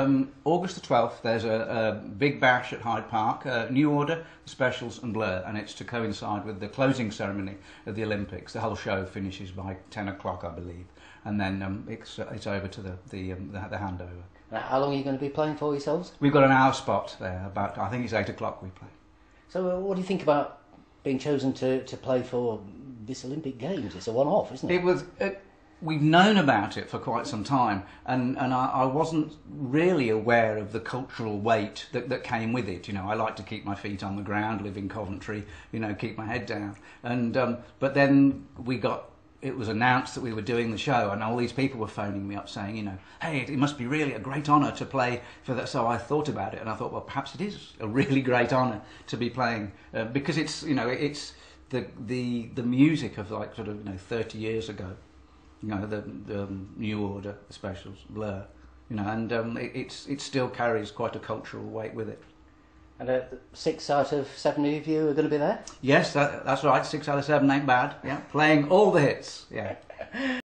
Um, August the 12th, there's a, a big bash at Hyde Park, uh, New Order, Specials and Blur, and it's to coincide with the closing ceremony of the Olympics. The whole show finishes by 10 o'clock, I believe, and then um, it's, uh, it's over to the, the, um, the, the handover. Now, how long are you going to be playing for yourselves? We've got an hour spot there, about, I think it's 8 o'clock we play. So, uh, what do you think about being chosen to, to play for this Olympic Games? It's a one off, isn't it? It was. It, we've known about it for quite some time, and, and I, I wasn't really aware of the cultural weight that, that came with it. You know, I like to keep my feet on the ground, live in Coventry, you know, keep my head down. And um, but then we got. It was announced that we were doing the show, and all these people were phoning me up saying, you know, hey, it must be really a great honour to play for that. So I thought about it, and I thought, well, perhaps it is a really great honour to be playing uh, because it's, you know, it's the the the music of like sort of you know 30 years ago you know, the, the New Order, the Specials, Blur, you know, and um, it, it still carries quite a cultural weight with it. And uh, six out of seven of you are going to be there? Yes, that, that's right, six out of seven ain't bad, yeah, playing all the hits, yeah.